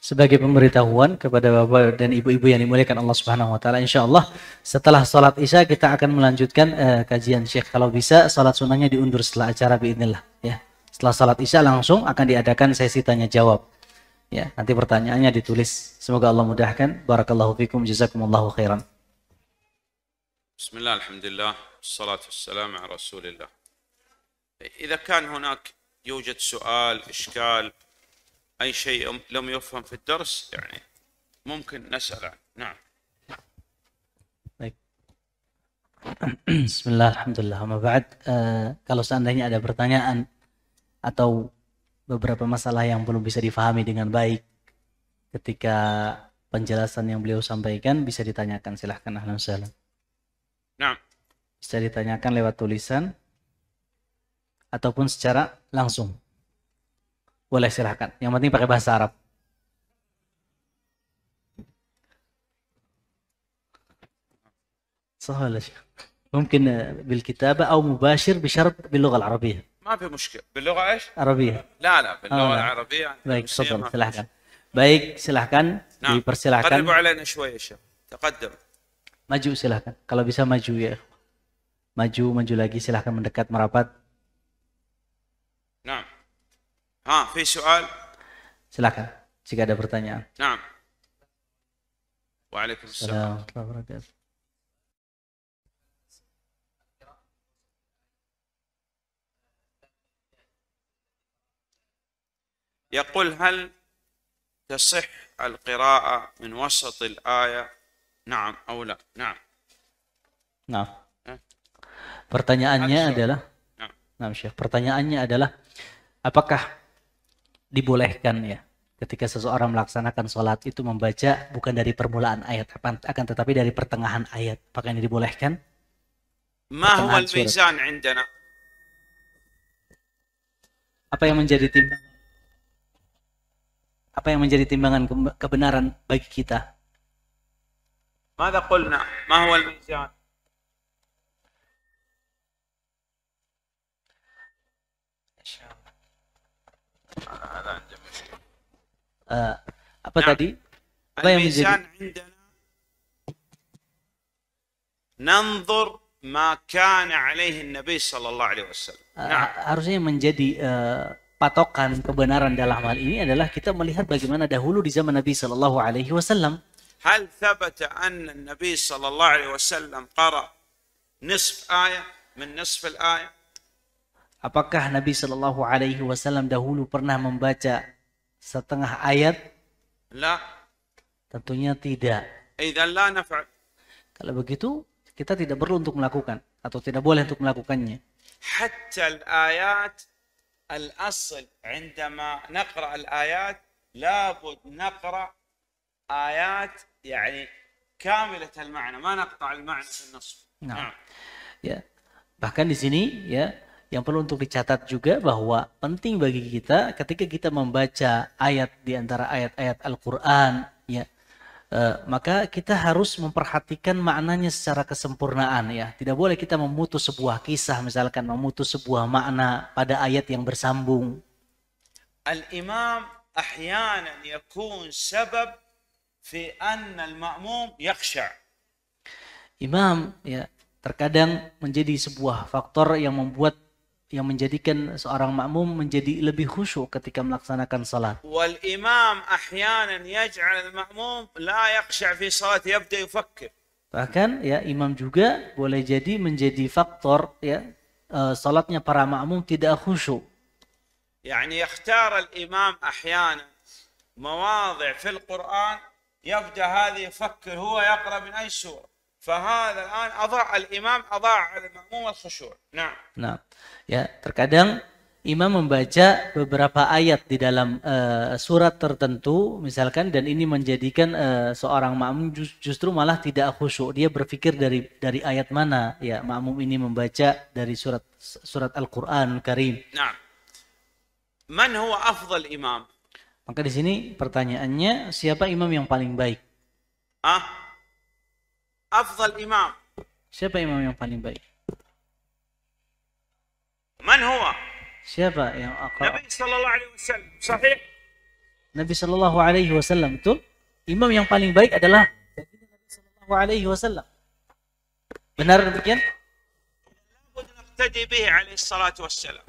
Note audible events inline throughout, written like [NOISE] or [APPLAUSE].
sebagai pemberitahuan kepada bapak dan ibu-ibu yang dimuliakan Allah Subhanahu wa taala. Insyaallah setelah salat Isya kita akan melanjutkan uh, kajian Syekh. Kalau bisa salat sunnahnya diundur setelah acara biidznillah ya. Setelah salat Isya langsung akan diadakan sesi tanya jawab. Ya, nanti pertanyaannya ditulis. Semoga Allah mudahkan. Barakallahu fikum jazakumullahu khairan. Bismillah alhamdulillah. Salatu wassalamu ala Rasulillah. إذا كان هناك يوجد سؤال إشكال أي شيء لم يفهم في الدرس يعني ممكن نسأل عنه نعم Baik. Bismillah, Alhamdulillah. Ba'd, uh, kalau seandainya ada pertanyaan atau beberapa masalah yang belum bisa difahami dengan baik ketika penjelasan yang beliau sampaikan bisa ditanyakan silahkan ahlan salam. Nah. Bisa ditanyakan lewat tulisan ataupun secara langsung. Boleh silahkan. Yang penting pakai bahasa Arab. سهل ممكن بالكتابة أو مباشر بشرط باللغة العربية ما في مشكلة باللغة إيش؟ عربية لا لا باللغة آه، لا. العربية baik المسلمة تفضل ما في silahkan مشكلة. baik silahkan نعم dipersilahkan قربوا علينا شوي يا شيخ تقدم maju silahkan kalau bisa maju ya maju maju lagi silahkan mendekat merapat ها في سؤال silahkan jika ada pertanyaan نعم وعليكم السلام Assalamualaikum warahmatullahi wabarakatuh. يقول هل تصح القراءة من وسط الآية نعم أو لا نعم Nah, Eh. pertanyaannya Ada soal. adalah, Nah. nah Syekh, pertanyaannya adalah, apakah dibolehkan ya ketika seseorang melaksanakan sholat itu membaca bukan dari permulaan ayat akan tetapi dari pertengahan ayat apakah ini dibolehkan? Apa yang menjadi timbangan? Apa yang menjadi timbangan kebenaran bagi kita? هذا عنده مشكلة Eh, apa Nah, tadi? Apa yang menjadi الميزان عندنا ننظر ما كان عليه النبي صلى الله عليه وسلم Uh, نعم harusnya yang menjadi uh, patokan kebenaran dalam hal ini adalah kita melihat bagaimana dahulu di zaman Nabi Shallallahu Alaihi Wasallam هل ثبت أن النبي صلى الله عليه وسلم قرأ نصف آية من نصف الآية apakah Nabi Shallallahu Alaihi Wasallam dahulu pernah membaca setengah ayat لا tentunya tidak إذا لا نفعل kalau begitu kita tidak perlu untuk melakukan atau tidak boleh untuk melakukannya حتى الآيات الأصل عندما نقرأ الآيات لابد نقرأ آيات يعني كاملة المعنى ما نقطع المعنى في النصف Nah. ya bahkan di sini ya yang perlu untuk dicatat juga bahwa penting bagi kita ketika kita membaca ayat di antara ayat-ayat Al-Qur'an ya. E, maka kita harus memperhatikan maknanya secara kesempurnaan ya. Tidak boleh kita memutus sebuah kisah misalkan memutus sebuah makna pada ayat yang bersambung. Al-Imam ahyanan yakun sabab fi anna al-ma'mum. Imam ya terkadang menjadi sebuah faktor yang membuat yang menjadikan seorang makmum menjadi lebih khusyuk ketika melaksanakan salat والإمام أحيانا يجعل المأموم لا يخشع في صلاته يبدأ يفكر Bahkan ya imam juga boleh jadi menjadi faktor ya eh, salatnya para makmum tidak khusyuk. يعني يختار الإمام أحيانا مواضع في القرآن يبدأ هذه يفكر هو يقرأ من أي سورة فهذا الآن أضاع الإمام أضاع على المأموم الخشوع نعم Nah, ya terkadang imam membaca beberapa ayat di dalam eh, surat tertentu misalkan dan ini menjadikan eh, seorang makmum jus- justru malah tidak khusyuk. Dia berpikir dari dari ayat mana ya makmum ini membaca dari surat surat Al-Qur'an Karim. نعم من هو أفضل إمام Maka di sini pertanyaannya siapa imam yang paling baik? أه؟ afdal imam. Siapa imam yang paling baik? Man huwa? Siapa yang akrab? Nabi sallallahu alaihi wasallam. Sahih? Nabi sallallahu alaihi wasallam itu Imam yang paling baik adalah Nabi sallallahu alaihi wasallam. Benar demikian?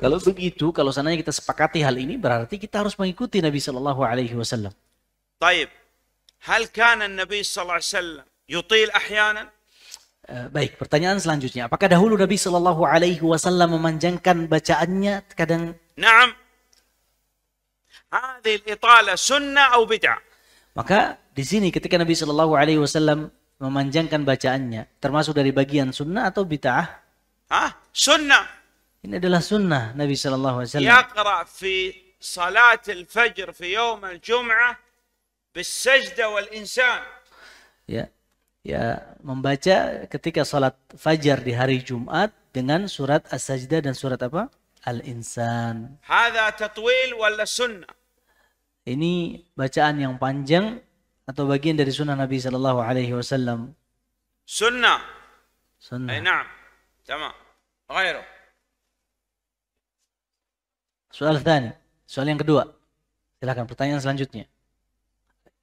Kalau begitu, kalau sananya kita sepakati hal ini, berarti kita harus mengikuti Nabi Shallallahu Alaihi Wasallam. Taib. Hal kana Nabi Shallallahu Alaihi Wasallam Yutil ahyanan. Eh, baik, pertanyaan selanjutnya. Apakah dahulu Nabi Shallallahu Alaihi Wasallam memanjangkan bacaannya kadang? Naam. Itala sunnah atau bid'ah. Maka di sini ketika Nabi Shallallahu Alaihi Wasallam memanjangkan bacaannya, termasuk dari bagian sunnah atau bid'ah? Ah, sunnah. Ini adalah sunnah Nabi Shallallahu Alaihi Wasallam. Yaqra fi salat al-fajr fi yom al-jum'ah bis-sajdah wal-insan. Ya, ya membaca ketika salat fajar di hari Jumat dengan surat As-Sajdah dan surat apa? Al-Insan. هذا تطويل ولا سنة؟ Ini bacaan yang panjang atau bagian dari sunnah Nabi Shallallahu Alaihi Wasallam. سنة. Sunnah. أي نعم. تمام. غيره. Soal tani, soal yang kedua. Silakan pertanyaan selanjutnya.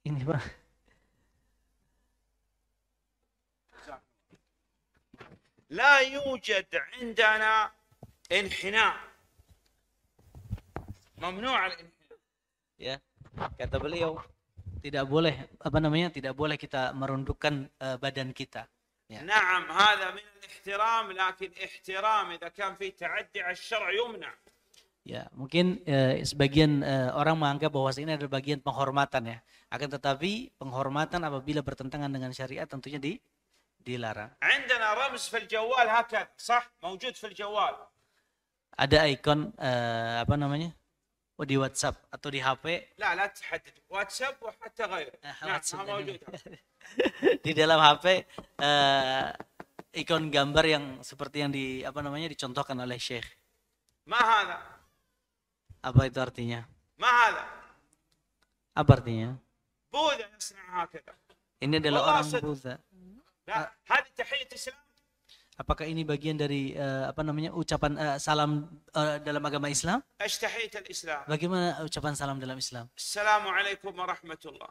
Ini Pak. لا يوجد عندنا انحناء ممنوع الانحناء Ya, kata beliau tidak boleh apa namanya tidak boleh kita merundukkan uh, badan kita. Ya. نعم هذا من الاحترام لكن احترام إذا كان في تعدي على الشرع يمنع Ya, mungkin uh, sebagian uh, orang menganggap bahwa ini adalah bagian penghormatan ya. Akan tetapi penghormatan apabila bertentangan dengan syariat tentunya di dilarang. عندنا رمز في الجوال هكذا صح موجود في الجوال Ada ikon uh, apa namanya? Oh di WhatsApp atau di HP لا لا تحدد واتساب وحتى غيره آه، نعم واتساب ها موجود [LAUGHS] di dalam HP uh, ikon gambar yang seperti yang di apa namanya dicontohkan oleh Syekh. ما هذا Apa itu artinya? ما هذا Apa artinya? بوذا يصنع هكذا Ini adalah والله orang صدق. Buddha. لا هذه تحية إسلام Apakah ini bagian dari eh, apa namanya ucapan eh, salam eh, dalam agama Islam? ايش تحية الإسلام Bagaimana ucapan salam dalam Islam? السلام عليكم ورحمة الله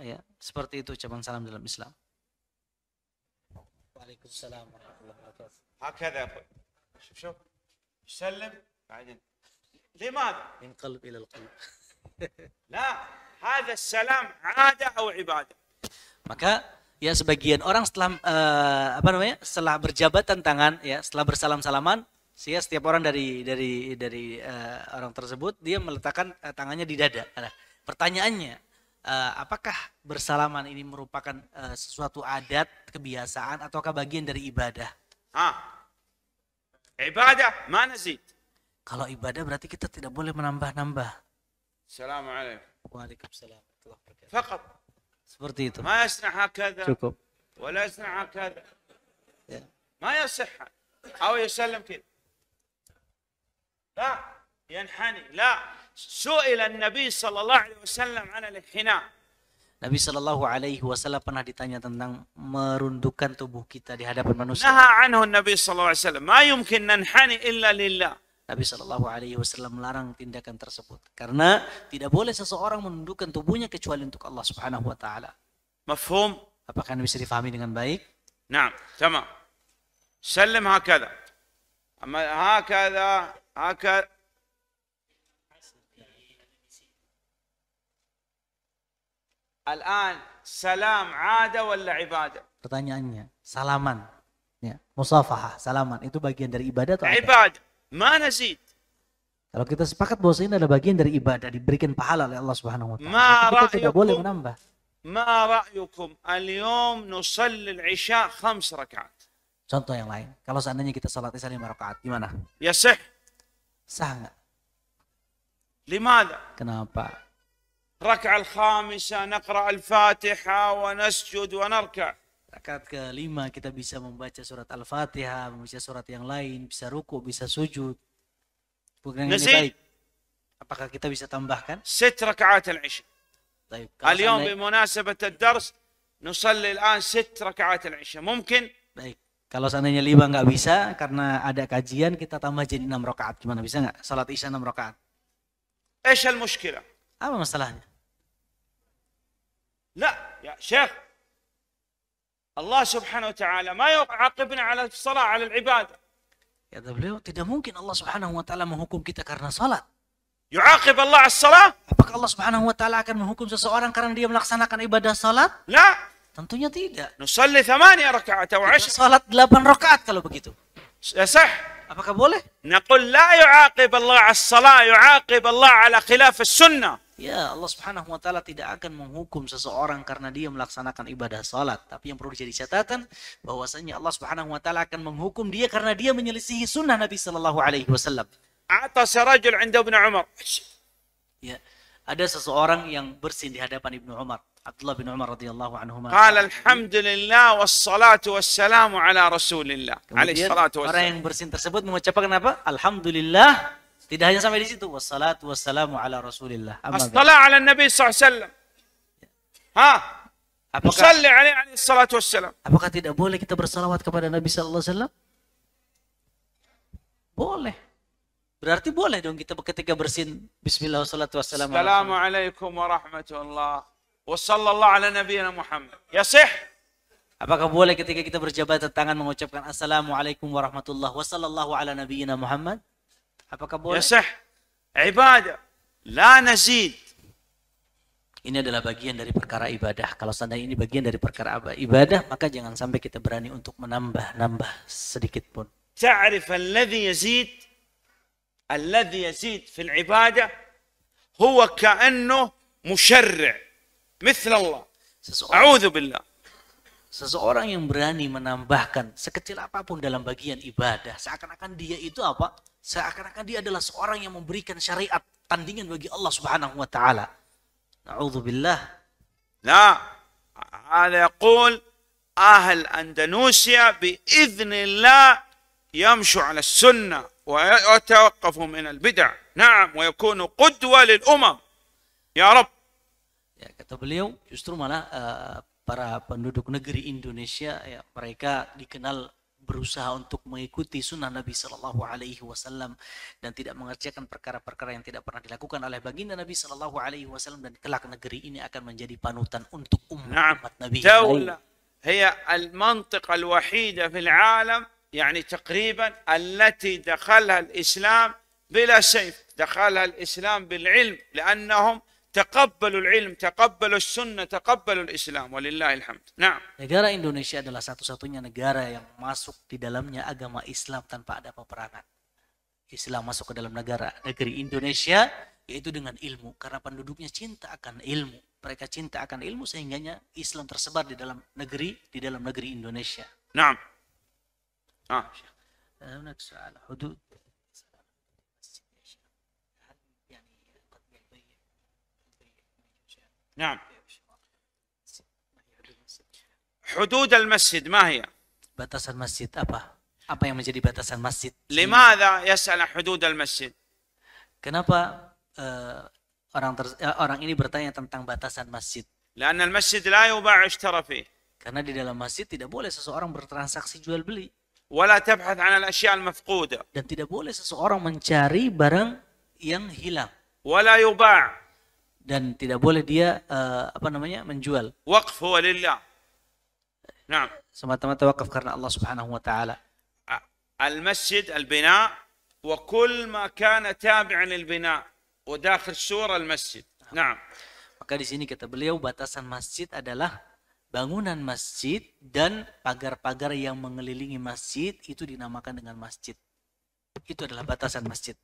Ya, seperti itu ucapan salam dalam Islam. Waalaikumsalam warahmatullahi wabarakatuh. هكذا يا أخوي شوف شوف [LAUGHS] يسلم بعدين لماذا Min qalb ila qalb. لا هذا السلام عادة أو عبادة Maka ya sebagian orang setelah uh, apa namanya setelah berjabatan tangan ya setelah bersalam salaman sih ya, setiap orang dari dari dari uh, orang tersebut dia meletakkan uh, tangannya di dada. Nah, pertanyaannya uh, apakah bersalaman ini merupakan uh, sesuatu adat kebiasaan ataukah bagian dari ibadah? Ah. Ibadah mana sih? Kalau ibadah berarti kita tidak boleh menambah-nambah. Assalamualaikum. Waalaikumsalam Fakat Seperti itu. ما يصنع هكذا Cukup. ولا يصنع هكذا Ya. ما يصح أو يسلم كذا لا ينحني لا سئل النبي صلى الله عليه وسلم عن الانحناء Nabi Shallallahu Alaihi Wasallam pernah ditanya tentang merundukkan tubuh kita di hadapan manusia. نهى عنه النبي صلى الله عليه وسلم ما يمكن ننحني إلا لله Nabi Shallallahu Alaihi Wasallam melarang tindakan tersebut karena tidak boleh seseorang menundukkan tubuhnya kecuali untuk Allah Subhanahu Wa Taala. Mafhum? Apakah ini bisa difahami dengan baik? Nah, sama. Salam hakada. Amma hakada, hakada. Al-an salam ada wala ibadah? Pertanyaannya, salaman. Ya, musafaha, salaman itu bagian dari ibadah atau ibadah? عبادة ما نزيد Kalau kita sepakat bahwa ini adalah bagian dari ibadah, diberikan pahala oleh Allah Subhanahu Wa Taala, Ma kita tidak boleh ra'yukum? menambah. ما رأيكم اليوم نصلي العشاء خمس ركعات Contoh yang lain, kalau seandainya kita sholat isya lima rakaat, gimana? يصح Sah nggak? لماذا Kenapa? الركعة الخامسة نقرأ الفاتحة ونسجد ونركع Rakaat kelima kita bisa membaca surat Al-Fatihah, membaca surat yang lain, bisa ruku, bisa sujud. Bukan ini Nasib. baik. Apakah kita bisa tambahkan? ست ركعات العشاء Baik. Kalau اليوم seandainya- بمناسبة الدرس نصلي الآن ست ركعات العشاء ممكن baik. Kalau seandainya lima nggak bisa karena ada kajian kita tambah jadi enam rakaat gimana bisa nggak? Salat isya enam rakaat. إيش المشكلة Apa masalahnya? لا يا شيخ الله سبحانه وتعالى ما يعاقبنا على الصلاة على العبادة Kata beliau, tidak mungkin Allah Subhanahu wa taala menghukum kita karena salat. يعاقب الله على الصلاة Apakah Allah Subhanahu wa taala akan menghukum seseorang karena dia melaksanakan ibadah salat? لا Tentunya tidak. نصلي ثمانية ركعات أو Kita عشر salat 8 rakaat kalau begitu. يصح Apakah boleh? نقول لا يعاقب الله على الصلاة يعاقب الله على خلاف السنة Ya, Allah Subhanahu wa taala tidak akan menghukum seseorang karena dia melaksanakan ibadah salat, tapi yang perlu jadi catatan bahwasanya Allah Subhanahu wa taala akan menghukum dia karena dia menyelisihi sunnah Nabi sallallahu alaihi wasallam. Atas rajul 'inda ibn Umar. Ya, ada seseorang yang bersin di hadapan Ibnu Umar. Abdullah bin Umar radhiyallahu anhu. Qala alhamdulillah wassalatu wassalamu ala Rasulillah. Kemudian. Orang yang bersin tersebut mengucapkan apa? Alhamdulillah tidak hanya sampai di situ. Wassalatu wassalamu ala Rasulillah. Astala ala Nabi SAW. Ya. Ha? Apakah, alaihi salatu wassalam. Apakah tidak boleh kita bersalawat kepada Nabi sallallahu alaihi wasallam? Boleh. Berarti boleh dong kita ketika bersin bismillah wassalatu wassalamu Assalamualaikum warahmatullahi wabarakatuh. ala nabiyina Muhammad. Yasih? Apakah boleh ketika kita berjabat tangan mengucapkan assalamualaikum warahmatullahi wabarakatuh sallallahu ala nabiyina Muhammad? Apakah boleh? يصح عبادة لا نزيد Ini adalah bagian dari perkara ibadah. Kalau seandainya ini bagian dari perkara ab- ibadah, maka jangan sampai kita berani untuk menambah-nambah sedikit pun. تعرف الذي يزيد الذي يزيد في العبادة هو كأنه مشرع مثل الله Seseorang, أعوذ بالله seseorang yang berani menambahkan sekecil apapun dalam bagian ibadah, seakan-akan dia itu apa? Seakan-akan dia adalah seorang yang memberikan syariat tandingan bagi Allah Subhanahu wa taala. Na'udzubillah. لا هذا يقول أهل أندونيسيا بإذن الله يمشوا على السنة ويتوقفوا من البدع نعم ويكونوا قدوة للأمم يا رب Ya, kata beliau justru malah eh, para penduduk negeri Indonesia ya mereka dikenal berusaha untuk mengikuti sunnah Nabi Shallallahu Alaihi Wasallam dan tidak mengerjakan perkara-perkara yang tidak pernah dilakukan oleh baginda Nabi Shallallahu Alaihi Wasallam dan kelak negeri ini akan menjadi panutan untuk umat, نعم umat Nabi. yang lain. دولة هي المنطقة الوحيدة في العالم يعني تقريبا التي دخلها الإسلام بلا سيف دخلها الإسلام بالعلم لأنهم Taqabbalul ilm, taqabbalus sunnah, taqabbalul islam. Walillahilhamd. Nah. Negara Indonesia adalah satu-satunya negara yang masuk di dalamnya agama Islam tanpa ada peperangan. Islam masuk ke dalam negara negeri Indonesia yaitu dengan ilmu karena penduduknya cinta akan ilmu mereka cinta akan ilmu sehingganya Islam tersebar di dalam negeri di dalam negeri Indonesia. Soal eh, hudud. نعم حدود المسجد ما هي batasan masjid apa? Apa yang menjadi batasan masjid? لماذا يسأل عن حدود المسجid Kenapa eh, orang ter- eh, orang ini bertanya tentang batasan masjid? لأن المسجد لا يباع يشترى فيه Karena di dalam masjid tidak boleh seseorang bertransaksi jual beli ولا تبحث عن الأشياء المفقودة dan tidak boleh seseorang mencari barang yang hilang ولا يباع dan tidak boleh dia eh, apa namanya menjual وقف هو لله نعم semata-mata wakaf karena Allah Subhanahu wa taala. المسجد البناء وكل ما كان تابعا للبناء وداخل سور المسجد نعم Maka di sini kata beliau batasan masjid adalah bangunan masjid dan pagar-pagar yang mengelilingi masjid itu dinamakan dengan masjid. Itu adalah batasan masjid.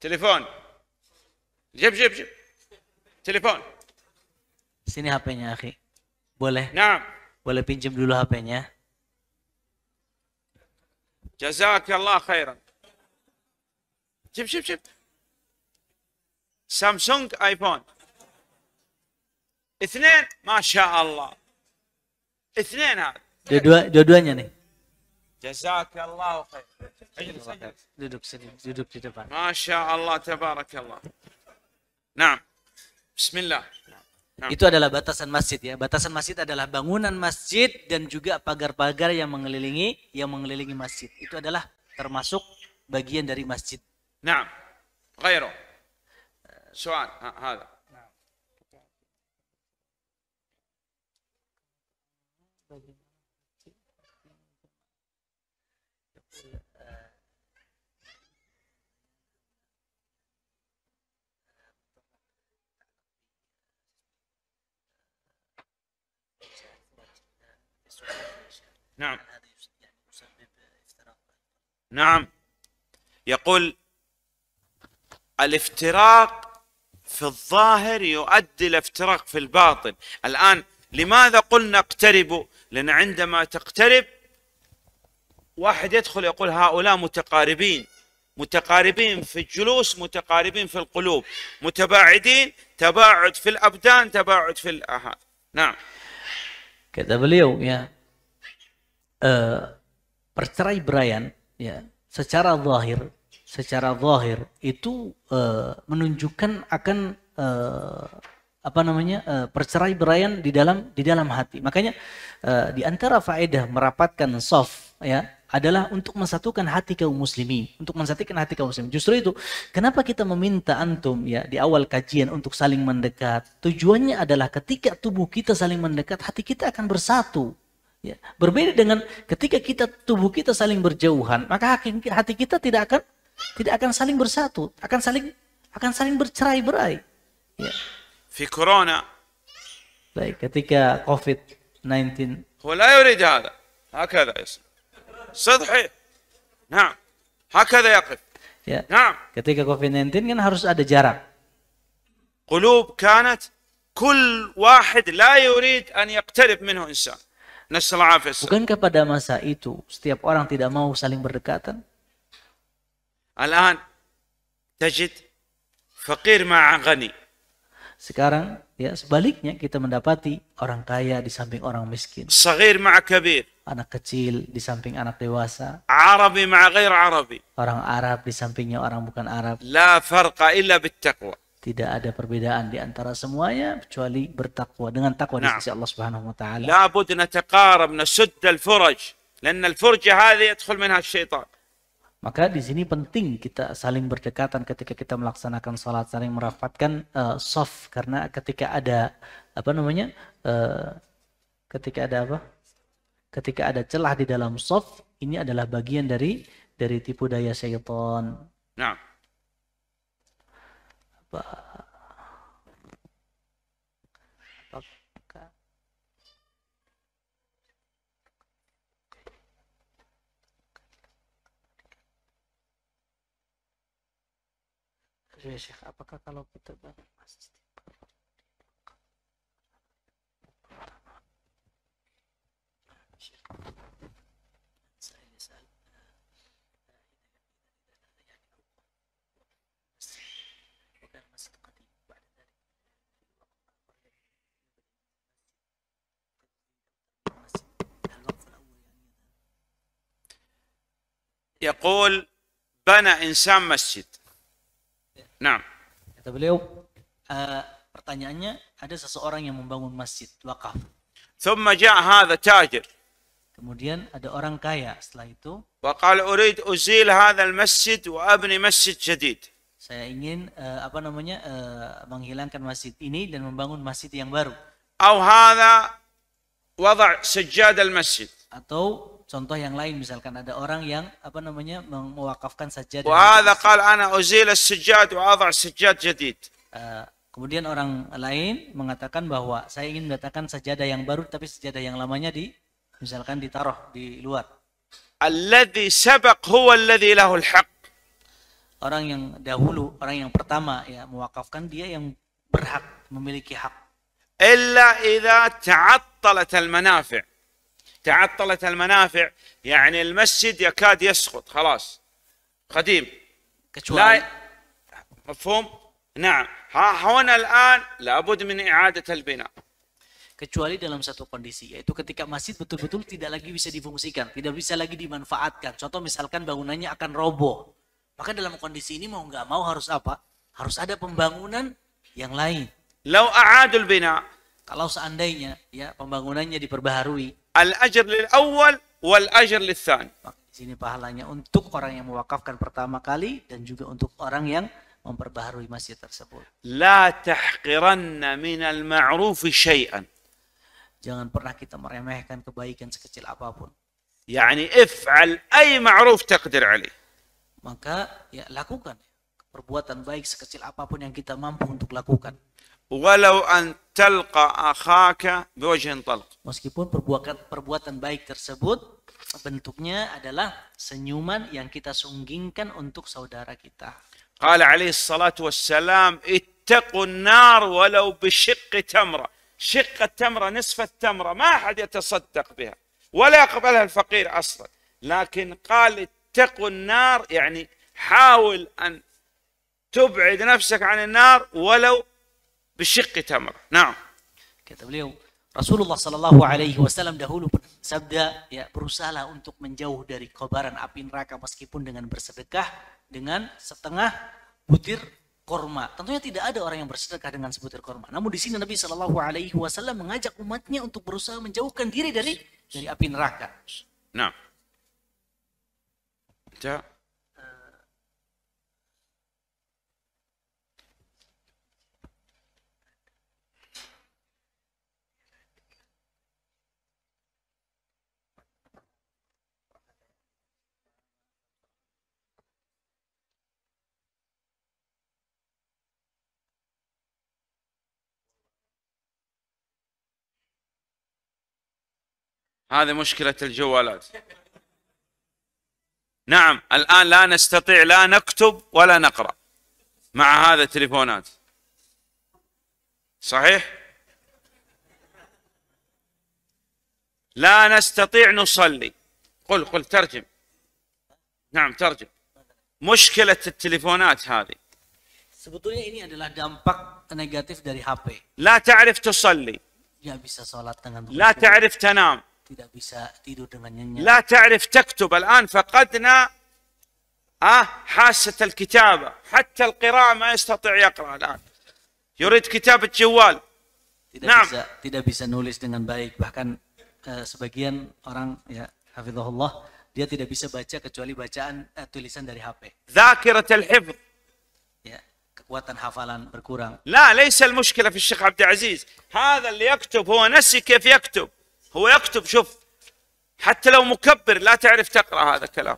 تليفون جيب جيب جيب تليفون Sini HP-nya, akhi. Boleh? نعم Boleh pinjam dulu HP-nya? جزاك الله خيرا جيب جيب جيب سامسونج ايفون اثنين ما شاء الله اثنين هذا Dua-dua, dua-duanya nih. جزاك الله خير اجلس اجلس Duduk sini, duduk di depan. ما شاء الله تبارك الله نعم بسم الله نعم. Itu adalah batasan masjid ya. Batasan masjid adalah bangunan masjid dan juga pagar-pagar yang mengelilingi yang mengelilingi masjid. Itu adalah termasuk bagian dari masjid. نعم غيره سؤال نعم. نعم. يقول الافتراق في الظاهر يؤدي إلى افتراق في الباطن. الآن لماذا قلنا اقتربوا؟ لأن عندما تقترب واحد يدخل يقول هؤلاء متقاربين. متقاربين في الجلوس متقاربين في القلوب. متباعدين تباعد في الأبدان تباعد في الآهات. نعم. Kata beliau ya uh, percerai beraian ya secara zahir secara zahir itu uh, menunjukkan akan uh, apa namanya uh, percerai beraian di dalam di dalam hati. Makanya uh, di antara faedah merapatkan soft ya adalah untuk mensatukan hati kaum muslimin, untuk mensatukan hati kaum muslimin. Justru itu, kenapa kita meminta antum ya di awal kajian untuk saling mendekat? Tujuannya adalah ketika tubuh kita saling mendekat, hati kita akan bersatu. Ya, berbeda dengan ketika kita tubuh kita saling berjauhan, maka hati kita tidak akan tidak akan saling bersatu, akan saling akan saling bercerai-berai. Ya. Fi corona. Baik, ketika COVID-19. هو لا يريد هذا هكذا يصير سطحي نعم هكذا يقف ya. نعم ketika COVID-19 kan harus ada jarak قلوب كانت كل واحد لا يريد أن يقترب منه إنسان نسأل الله العافية Bukankah pada masa itu setiap orang tidak mau saling berdekatan? الآن تجد فقير مع غني Sekarang ya sebaliknya kita mendapati orang kaya di samping orang miskin, صغير مع كبير anak kecil di samping anak dewasa, عربي مع غير عربي orang Arab di sampingnya orang bukan Arab. لا فرق إلا بالتقوى Tidak ada perbedaan di antara semuanya kecuali bertakwa dengan takwa di Nah. sisi Allah Subhanahu wa taala. لابد نتقارب نسد الفرج لأن الفرجة هذه يدخل منها الشيطان Maka di sini penting kita saling berdekatan ketika kita melaksanakan sholat, saling merapatkan uh, soft karena ketika ada apa namanya, uh, ketika ada apa, ketika ada celah di dalam soft ini adalah bagian dari dari tipu daya syaitan. Nah. Apa? Apakah? Iya, Apakah kalau kita bahas يقول بنى إنسان مسجد نعم Kata beliau, eh, pertanyaannya ada seseorang yang membangun masjid wakaf. ثم جاء هذا تاجر Kemudian ada orang kaya setelah itu. Waqal urid uzil hadzal masjid wa abni masjid jadid. Saya ingin uh, apa namanya uh, menghilangkan masjid ini dan membangun masjid yang baru. Au hadza wada' sajjad al masjid. Atau contoh yang lain misalkan ada orang yang apa namanya mewakafkan sajadah. Wa hadza qala ana uzil as-sajjad wa adha' sajjad jadid. Eh, kemudian orang lain mengatakan bahwa saya ingin mendatangkan sajadah yang baru tapi sajadah yang lamanya di misalkan ditaruh di luar. الذي سبق هو الذي له الحق. Orang yang dahulu, orang yang pertama ya mewakafkan dia yang berhak memiliki hak. إلا إذا تعطلت المنافع. تعطلت المنافع يعني المسجد يكاد يسقط خلاص. قديم. لا مفهوم؟ نعم. ها هنا الآن لابد من إعادة البناء. kecuali dalam satu kondisi yaitu ketika masjid betul-betul tidak lagi bisa difungsikan, tidak bisa lagi dimanfaatkan. Contoh misalkan bangunannya akan roboh. Maka dalam kondisi ini mau nggak mau harus apa? Harus ada pembangunan yang lain. Lau a'adul bina. Kalau seandainya ya pembangunannya diperbaharui. Al ajr lil awal wal ajr lil thani. Di sini pahalanya untuk orang yang mewakafkan pertama kali dan juga untuk orang yang memperbaharui masjid tersebut. La tahqiranna minal ma'rufi syai'an. Jangan pernah kita meremehkan kebaikan sekecil apa pun. Yani if'al ay ma'ruf taqdir alih. Maka ya lakukan perbuatan baik sekecil apa pun yang kita mampu untuk lakukan. Walau an talqa akhaka biwajhin talq. Meskipun perbuatan perbuatan baik tersebut bentuknya adalah senyuman yang kita sunggingkan untuk saudara kita. Qala alaihi salatu wassalam ittaqun nar walau bisyiqqi tamrah. شق التمرة نصف التمرة ما أحد يتصدق بها ولا يقبلها الفقير أصلا. لكن قال اتقوا النار يعني حاول أن تبعد نفسك عن النار ولو بشق تمرة. نعم. كتب اليوم رسول الله صلى الله عليه وسلم dahulu sabda ya berusahalah untuk menjauh dari kobaran api neraka meskipun دنان bersedekah دنان setengah butir korma. Tentunya tidak ada orang yang bersedekah dengan sebutir korma. Namun di sini Nabi Shallallahu Alaihi Wasallam mengajak umatnya untuk berusaha menjauhkan diri dari dari api neraka. Nah. هذه مشكلة الجوالات. نعم الآن لا نستطيع لا نكتب ولا نقرأ مع هذا التليفونات. صحيح؟ لا نستطيع نصلي. قل قل ترجم. نعم ترجم. مشكلة التليفونات هذه. Sebetulnya ini adalah dampak negatif dari HP. لا تعرف تصلي. Tidak bisa sholat dengan لا تعرف تنام. Tidak bisa tidur dengan nyenyak. لا تعرف تكتب الآن فقدنا آه حاسة الكتابة حتى القراءة ما يستطيع يقرأ الآن يريد كتابة جوال tidak Naam. bisa tidak bisa nulis dengan baik bahkan eh, sebagian orang ya hafizahullah dia tidak bisa baca kecuali bacaan eh, tulisan dari HP ذاكرة الحفظ ya kekuatan hafalan berkurang لا ليس المشكلة في الشيخ عبد العزيز هذا اللي يكتب هو نسي كيف يكتب هو يكتب شوف حتى لو مكبر لا تعرف تقرأ هذا الكلام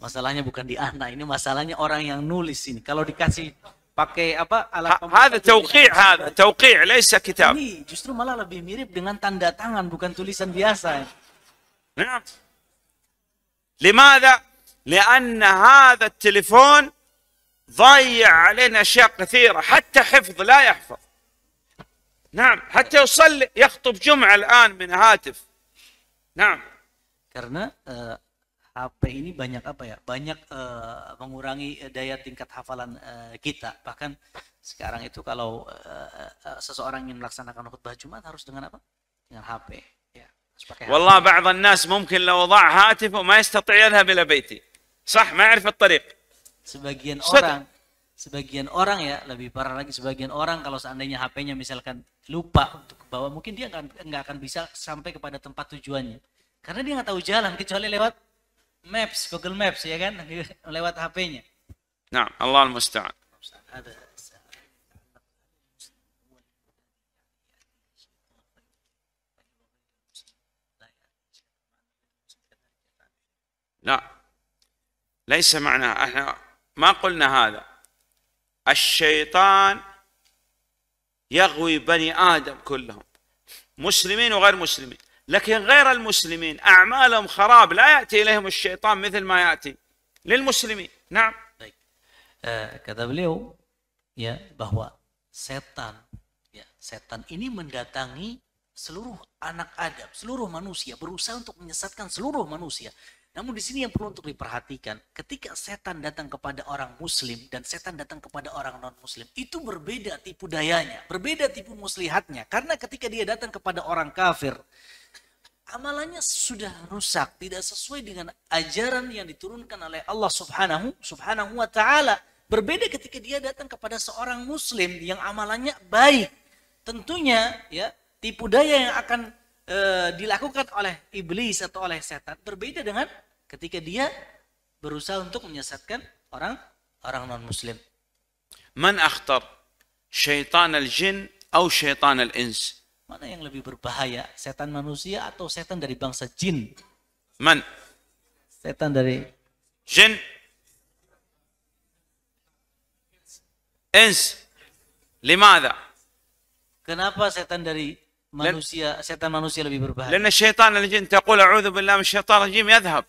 masalahnya bukan di anak ini masalahnya orang yang nulis ini kalau dikasih pakai apa alat هذا توقيع هذا توقيع ليس كتاب ini justru malah lebih mirip dengan tanda tangan bukan tulisan biasa نعم لماذا؟ لأن هذا التليفون ضيع علينا أشياء كثيرة حتى حفظ لا يحفظ نعم حتى يصلي يخطب جمعة الآن من هاتف نعم karena eh, HP ini banyak apa ya banyak eh, mengurangi eh, daya tingkat hafalan eh, kita bahkan sekarang itu kalau eh, eh, seseorang ingin melaksanakan khutbah Jumat harus dengan apa dengan HP ya harus pakai HP. والله بعض الناس ممكن لو ضاع هاتفه ما يستطيع يذهب إلى بيته صح ما يعرف الطريق sebagian Ustaz. orang sebagian orang ya lebih parah lagi sebagian orang kalau seandainya HP-nya misalkan lupa untuk bawa mungkin dia nggak nggak akan bisa sampai kepada tempat tujuannya karena dia nggak tahu jalan kecuali lewat Maps Google Maps ya kan [LAUGHS] lewat HP-nya نعم الله المستعان ada لا ليس معناه احنا ما قلنا هذا الشيطان يغوي بني آدم كلهم مسلمين وغير مسلمين. لكن غير المسلمين أعمالهم خراب لا يأتي إليهم الشيطان مثل ما يأتي للمسلمين. نعم. طيب. آه، ليو يا bahwa setan ya setan ini mendatangi seluruh anak adam seluruh manusia berusaha untuk menyesatkan seluruh manusia. Namun di sini yang perlu untuk diperhatikan, ketika setan datang kepada orang muslim dan setan datang kepada orang non muslim, itu berbeda tipu dayanya, berbeda tipu muslihatnya. Karena ketika dia datang kepada orang kafir, amalannya sudah rusak, tidak sesuai dengan ajaran yang diturunkan oleh Allah Subhanahu Subhanahu wa taala. Berbeda ketika dia datang kepada seorang muslim yang amalannya baik. Tentunya ya, tipu daya yang akan e, dilakukan oleh iblis atau oleh setan berbeda dengan ketika dia berusaha untuk menyesatkan orang orang non muslim. Man akhtar syaitan al-jin atau syaitan al-ins? Mana yang lebih berbahaya, setan manusia atau setan dari bangsa jin? Man? Setan dari jin. Ins. lima ada Kenapa setan dari manusia, setan manusia lebih berbahaya? لأن الشيطان الجن تقول أعوذ بالله من الشيطان الرجيم يذهب.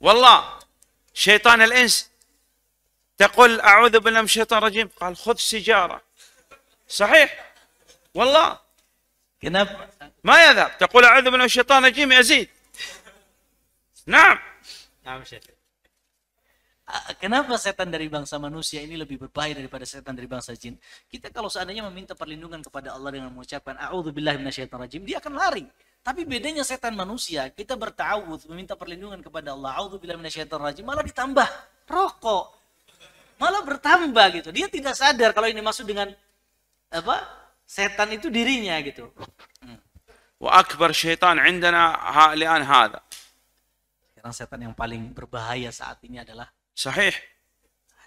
والله شيطان الإنس تقول أعوذ بالله من الشيطان الرجيم. قال خذ سيجارة. صحيح؟ والله. Kenapa? ما يذهب. تقول أعوذ بالله من الشيطان الرجيم يزيد. نعم. Ah, Ah, kenapa setan dari bangsa manusia ini lebih berbahaya daripada setan dari bangsa jin? Kita kalau seandainya meminta perlindungan kepada Allah dengan mengucapkan a'udzubillahi minasyaitonirrajim, dia akan lari. Tapi bedanya setan manusia, kita bertawud meminta perlindungan kepada Allah, a'udzubillahi minasyaitonirrajim, malah ditambah rokok. Malah bertambah gitu. Dia tidak sadar kalau ini masuk dengan apa? Setan itu dirinya gitu. Hmm. Wa akbar syaitan indana ha'lian hadha. Sekarang setan yang paling berbahaya saat ini adalah صحيح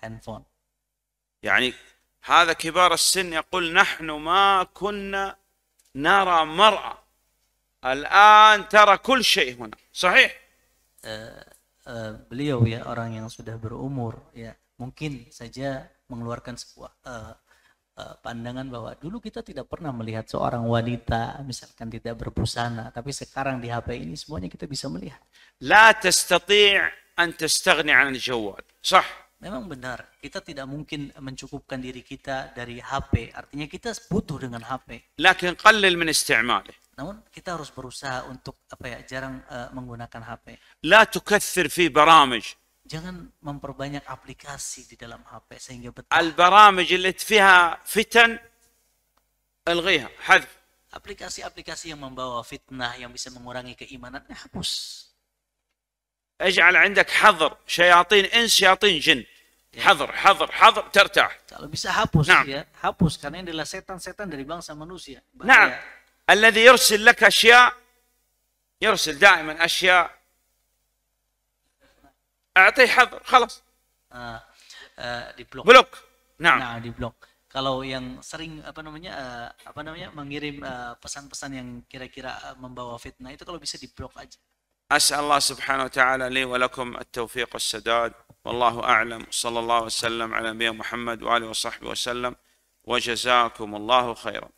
handphone. يعني هذا كبار السن يقول نحن ما كنا نرى مرأة الآن ترى كل شيء هنا صحيح eh, beliau ya orang yang sudah berumur ya mungkin saja mengeluarkan sebuah eh, eh, pandangan bahwa dulu kita tidak pernah melihat seorang wanita misalkan tidak berbusana tapi sekarang di HP ini semuanya kita bisa melihat لا تستطيع أن تستغني عن الجوال صح memang benar kita tidak mungkin mencukupkan diri kita dari HP artinya kita butuh dengan HP لكن قلل من استعماله namun kita harus berusaha untuk apa ya jarang eh, menggunakan HP لا تكثر في برامج jangan memperbanyak aplikasi di dalam HP sehingga betah البرامج اللي فيها فتن الغيها حذف aplikasi-aplikasi yang membawa fitnah yang bisa mengurangi keimanan ya hapus اجعل عندك حظر شياطين انس شياطين جن حظر حظر حظر ترتاح kalau bisa hapus Nah. ya hapus karena ini adalah setan-setan dari bangsa manusia نعم Bahaya. الذي يرسل لك اشياء يرسل دائما اشياء اعطيه حظر خلاص Ah, eh, di blok بلوك نعم nah di blok kalau yang sering apa namanya eh, apa namanya mengirim eh, pesan-pesan yang kira-kira eh, membawa fitnah itu kalau bisa di blok aja أسأل الله سبحانه وتعالى لي ولكم التوفيق والسداد. والله أعلم. صلى الله وسلم على نبينا محمد وآله وصحبه وسلم. وجزاكم الله خيرا.